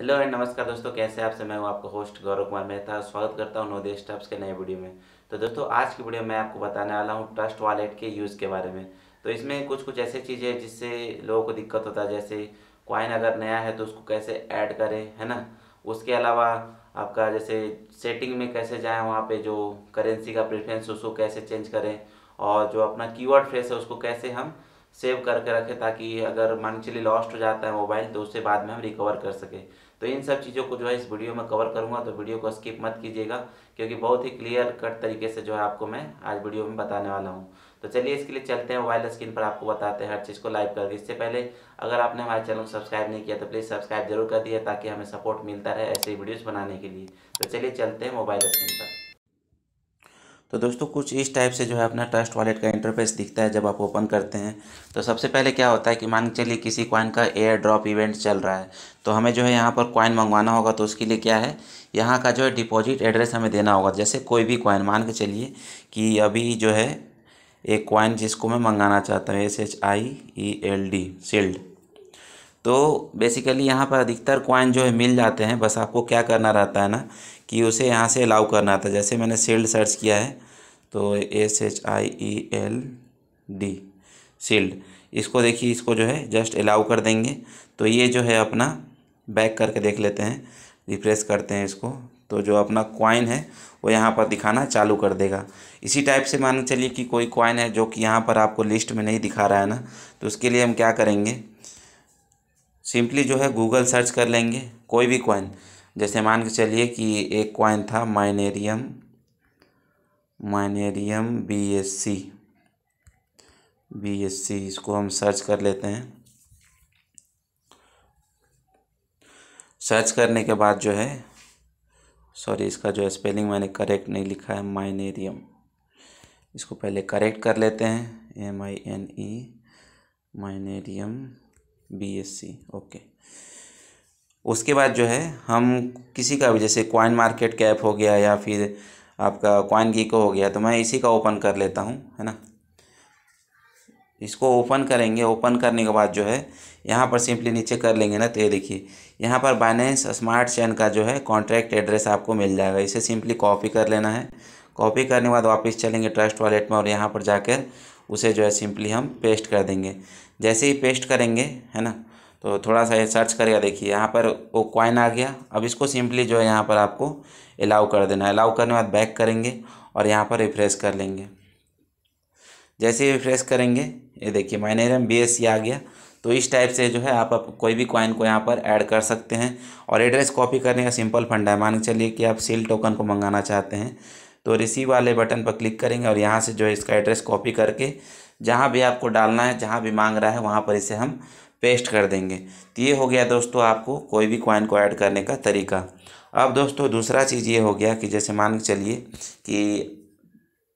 Hello and नमस्कार दोस्तों, कैसे आप? से मैं हूँ आपका होस्ट गौरव कुमार मेहता। स्वागत करता हूँ नोदेश स्टेप्स के नए वीडियो में। तो दोस्तों, आज की वीडियो में आपको बताने वाला हूँ ट्रस्ट वॉलेट के यूज़ के बारे में। तो इसमें कुछ कुछ ऐसी चीज़ें हैं जिससे लोगों को दिक्कत होता है। जैसे कॉइन अगर नया है तो उसको कैसे ऐड करें, है ना? उसके अलावा आपका जैसे सेटिंग में कैसे जाएँ, वहाँ पर जो करेंसी का प्रेफरेंस उसको कैसे चेंज करें और जो अपना कीवर्ड फ्रेस है, उसको कैसे हम सेव करके रखें ताकि अगर मान चलिए लॉस्ट हो जाता है मोबाइल तो उससे बाद में हम रिकवर कर सकें। तो इन सब चीज़ों को जो है इस वीडियो में कवर करूँगा तो वीडियो को स्किप मत कीजिएगा, क्योंकि बहुत ही क्लियर कट तरीके से जो है आपको मैं आज वीडियो में बताने वाला हूँ। तो चलिए इसके लिए चलते हैं मोबाइल स्क्रीन पर, आपको बताते हैं हर चीज़ को लाइव करके। इससे पहले अगर आपने हमारे चैनल को सब्सक्राइब नहीं किया तो प्लीज़ सब्सक्राइब ज़रूर कर दिए ताकि हमें सपोर्ट मिलता रहे ऐसे ही वीडियोज़ बनाने के लिए। तो चलिए चलते हैं मोबाइल स्क्रीन पर। तो दोस्तों, कुछ इस टाइप से जो है अपना ट्रस्ट वॉलेट का इंटरफेस दिखता है जब आप ओपन करते हैं। तो सबसे पहले क्या होता है कि मान के चलिए किसी कॉइन का एयर ड्रॉप इवेंट चल रहा है तो हमें जो है यहाँ पर कॉइन मंगवाना होगा तो उसके लिए क्या है, यहाँ का जो है डिपॉजिट एड्रेस हमें देना होगा। जैसे कोई भी कॉइन मान के चलिए कि अभी जो है एक कॉइन जिसको मैं मंगाना चाहता हूँ S H I E L D shield तो बेसिकली यहाँ पर अधिकतर कॉइन जो है मिल जाते हैं। बस आपको क्या करना रहता है ना कि उसे यहाँ से अलाउ करना आता है जैसे मैंने सील्ड सर्च किया है तो S H I E L D shield इसको देखिए, इसको जो है जस्ट अलाउ कर देंगे। तो ये जो है अपना बैक करके देख लेते हैं रिफ्रेश करते हैं इसको। तो जो अपना क्वाइन है, वो यहाँ पर दिखाना चालू कर देगा। इसी टाइप से मान चलिए कि कोई क्वाइन है जो कि यहाँ पर आपको लिस्ट में नहीं दिखा रहा है ना तो उसके लिए हम क्या करेंगे? सिंपली जो है गूगल सर्च कर लेंगे, कोई भी क्वाइन जैसे मान के चलिए कि एक क्वाइन था Minerium Minerium B S C B S C इसको हम सर्च कर लेते हैं। सर्च करने के बाद जो है सॉरी इसका जो स्पेलिंग मैंने करेक्ट नहीं लिखा है माइनेरियम इसको पहले करेक्ट कर लेते हैं M I N E Minerium B S C okay. उसके बाद जो है, हम किसी का भी, जैसे क्वाइन मार्केट कैप हो गया या फिर आपका क्वाइन गीको हो गया तो मैं इसी का ओपन कर लेता हूँ, है ना? इसको ओपन करेंगे ओपन करने के बाद जो है, यहाँ पर सिंपली नीचे कर लेंगे ना तो ये देखिए, यहाँ पर बाइनेंस स्मार्ट चैन का जो है कॉन्ट्रैक्ट एड्रेस आपको मिल जाएगा। इसे सिंपली कॉपी कर लेना है। कॉपी करने के बाद वापस चलेंगे ट्रस्ट वॉलेट में और यहाँ पर जाकर उसे जो है सिंपली हम पेस्ट कर देंगे। जैसे ही पेस्ट करेंगे है ना? तो थोड़ा सा ये सर्च करेगा देखिए यहाँ पर वो क्वाइन आ गया। अब इसको सिंपली जो है यहाँ पर आपको अलाउ कर देना अलाउ करने के बाद बैक करेंगे और यहाँ पर रिफ्रेश कर लेंगे। जैसे ही रिफ्रेश करेंगे ये देखिए माइनेरियम बी आ गया। तो इस टाइप से जो है आप, आप कोई भी कॉइन को यहाँ पर ऐड कर सकते हैं। और एड्रेस कॉपी करने का सिंपल फंडा है। मान के चलिए कि आप सील टोकन को मंगाना चाहते हैं। तो रिसीव वाले बटन पर क्लिक करेंगे और यहाँ से जो है इसका एड्रेस कॉपी करके जहाँ भी आपको डालना है, जहाँ भी मांग रहा है, वहाँ पर इसे हम पेस्ट कर देंगे। तो ये हो गया दोस्तों आपको कोई भी कॉइन को ऐड करने का तरीका। अब दोस्तों दूसरा चीज़ ये हो गया कि जैसे मान के चलिए कि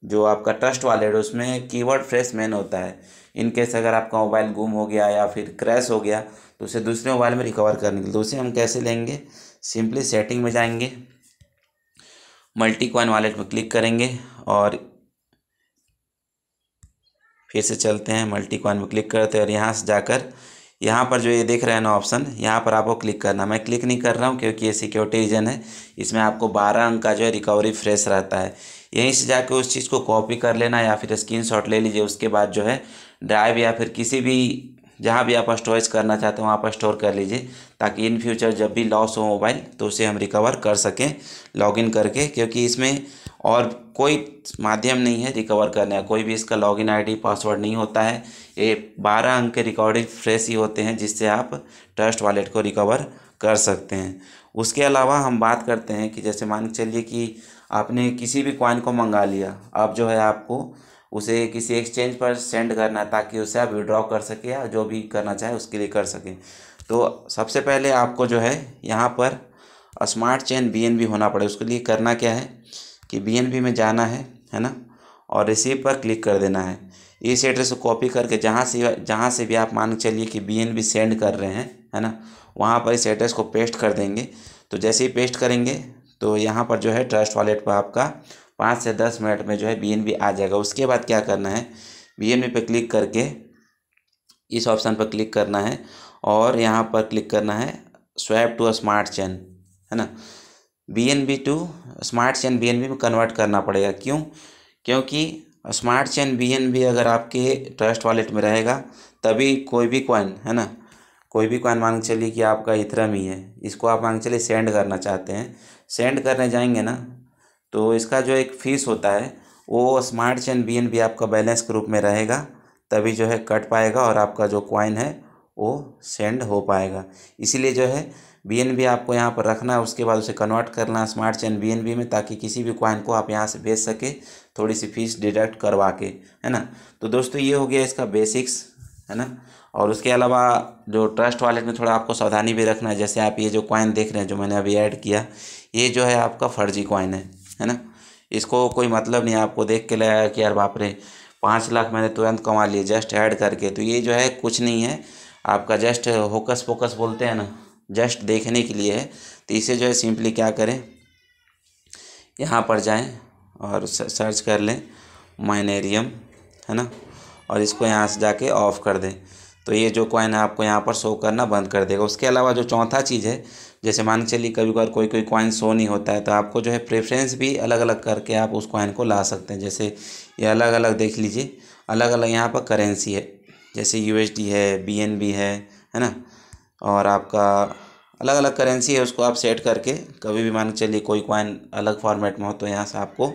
जो आपका ट्रस्ट वॉलेट उसमें कीवर्ड फ्रेश मेन होता है। इन केस अगर आपका मोबाइल गुम हो गया या फिर क्रैश हो गया तो उसे दूसरे मोबाइल में रिकवर करने के लिए। तो उसे हम कैसे लेंगे? सिंपली सेटिंग में जाएँगे। मल्टी कॉइन वॉलेट में क्लिक करेंगे और फिर से चलते हैं मल्टी कॉइन में क्लिक करते हैं और यहाँ से जाकर, यहाँ पर जो ये देख रहे हैं ना ऑप्शन यहाँ पर आपको क्लिक करना। मैं क्लिक नहीं कर रहा हूँ क्योंकि ये सिक्योरिटी रीजन है, इसमें आपको बारह अंक का जो है रिकवरी फ्रेश रहता है। यहीं से जाके उस चीज़ को कॉपी कर लेना या फिर स्क्रीन ले लीजिए, उसके बाद जो है ड्राइव या फिर किसी भी जहाँ भी आप स्टोरेज करना चाहते हो, वहाँ पर स्टोर कर लीजिए, ताकि इन फ्यूचर जब भी लॉस हो मोबाइल तो उसे हम रिकवर कर सकें लॉगिन करके, क्योंकि इसमें और कोई माध्यम नहीं है रिकवर करने का। कोई भी इसका लॉगिन आईडी पासवर्ड नहीं होता है। ये बारह अंक के रिकॉर्डिंग फ्रेश ही होते हैं, जिससे आप ट्रस्ट वॉलेट को रिकवर कर सकते हैं। उसके अलावा हम बात करते हैं कि जैसे मान चलिए कि आपने किसी भी कॉइन को मंगा लिया अब जो है आपको उसे किसी एक्सचेंज पर सेंड करना है ताकि उसे आप विड्रॉ कर सके या जो भी करना चाहे उसके लिए कर सकें। तो सबसे पहले आपको जो है यहाँ पर स्मार्ट चेन बीएनबी होना पड़े। उसके लिए करना क्या है कि बीएनबी में जाना है है ना? और रिसीव पर क्लिक कर देना है। इस एड्रेस को कॉपी करके जहाँ से जहाँ से भी आप मान चलिए कि बीएनबी सेंड कर रहे हैं, है ना? वहाँ पर इस एड्रेस को पेस्ट कर देंगे। तो जैसे ही पेस्ट करेंगे तो यहाँ पर जो है ट्रस्ट वॉलेट पर आपका पाँच से दस मिनट में जो है बीएनबी आ जाएगा। उसके बाद क्या करना है? बीएनबी पे क्लिक करके इस ऑप्शन पर क्लिक करना है और यहाँ पर क्लिक करना है स्वैप टू स्मार्ट चेन, है ना? B N B to smart chain B N B में कन्वर्ट करना पड़ेगा। क्यों? क्योंकि smart chain B N B अगर आपके ट्रस्ट वॉलेट में रहेगा, तभी कोई भी कॉइन है ना? कोई भी कॉइन मांग चलिए कि आपका इथरम ही है। इसको आप मांग चलिए सेंड करना चाहते हैं। सेंड करने जाएँगे ना तो इसका जो एक फ़ीस होता है, वो smart chain B N B आपका बैलेंस के रूप में रहेगा, तभी जो है कट पाएगा और आपका जो कॉइन है, वो सेंड हो पाएगा। इसीलिए जो है बी एन बी आपको यहाँ पर रखना है, उसके बाद उसे कन्वर्ट करना smart chain B N B में, ताकि किसी भी कॉइन को आप यहाँ से भेज सके थोड़ी सी फ़ीस डिडक्ट करवा के, है ना? तो दोस्तों, ये हो गया इसका बेसिक्स है ना? और उसके अलावा जो ट्रस्ट वॉलेट में थोड़ा आपको सावधानी भी रखना है, जैसे आप ये जो कॉइन देख रहे हैं, जो मैंने अभी ऐड किया ये जो है आपका फर्जी कॉइन है है ना? इसको कोई मतलब नहीं आपको देख के लगाया कि यार बाप रे, पाँच लाख मैंने तुरंत कमा लिए जस्ट ऐड करके। तो ये जो है कुछ नहीं है, आपका जस्ट होकस पोकस बोलते हैं ना जस्ट देखने के लिए है। तो इसे जो है सिंपली क्या करें? यहाँ पर जाएँ और सर्च कर लें माइनेरियम है ना? और इसको यहाँ से जाके ऑफ़ कर दें। तो ये जो कॉइन है आपको यहाँ पर शो करना बंद कर देगा। उसके अलावा जो चौथा चीज़ है, जैसे मान के चलिए कभी कभार कोई कोई कॉइन शो नहीं होता है तो आपको जो है प्रेफरेंस भी अलग अलग करके आप उस कॉइन को ला सकते हैं। जैसे ये अलग अलग देख लीजिए अलग अलग यहाँ पर करेंसी है। जैसे यू है BNB है है ना? और आपका अलग अलग करेंसी है, उसको आप सेट करके कभी भी मान के चलिए कोई कॉइन अलग फॉर्मेट में हो तो यहाँ से आपको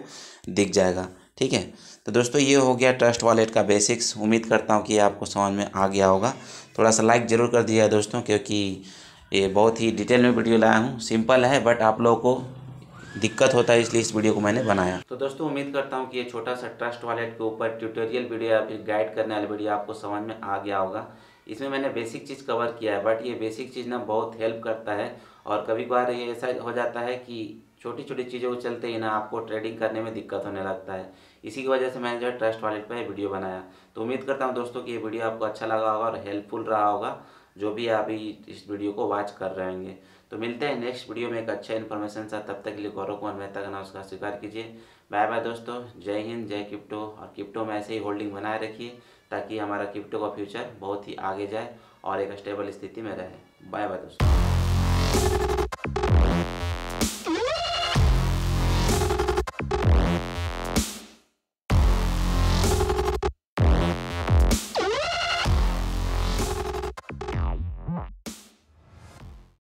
दिख जाएगा। ठीक है? तो दोस्तों, ये हो गया ट्रस्ट वॉलेट का बेसिक्स उम्मीद करता हूँ कि आपको समझ में आ गया होगा। थोड़ा सा लाइक ज़रूर कर दिया दोस्तों, क्योंकि ये बहुत ही डिटेल में वीडियो लाया हूँ। सिंपल है बट आप लोगों को दिक्कत होता है, इसलिए इस वीडियो को मैंने बनाया। तो दोस्तों, उम्मीद करता हूँ कि ये छोटा सा ट्रस्ट वॉलेट के ऊपर ट्यूटोरियल वीडियो या फिर गाइड करने वाली वीडियो आपको समझ में आ गया होगा। इसमें मैंने बेसिक चीज़ कवर किया है बट ये बेसिक चीज़ ना बहुत हेल्प करता है। और कभी कभार ये ऐसा हो जाता है कि छोटी छोटी चीज़ों को चलते ही ना आपको ट्रेडिंग करने में दिक्कत होने लगता है। इसी की वजह से मैंने जो है ट्रस्ट वॉलेट पर वीडियो बनाया। तो उम्मीद करता हूँ दोस्तों कि ये वीडियो आपको अच्छा लगा होगा और हेल्पफुल रहा होगा, जो भी आप इस वीडियो को वॉच कर रहे होंगे। तो मिलते हैं नेक्स्ट वीडियो में एक अच्छा इन्फॉर्मेशन साथ। तब तक के लिए गौरव कुमार मेहता का नाम उसका स्वीकार कीजिए। बाय बाय दोस्तों। जय हिंद, जय क्रिप्टो। और क्रिप्टो में ऐसे ही होल्डिंग बनाए रखिए, ताकि हमारा क्रिप्टो का फ्यूचर बहुत ही आगे जाए और एक स्टेबल स्थिति में रहे। बाय बाय दोस्तों।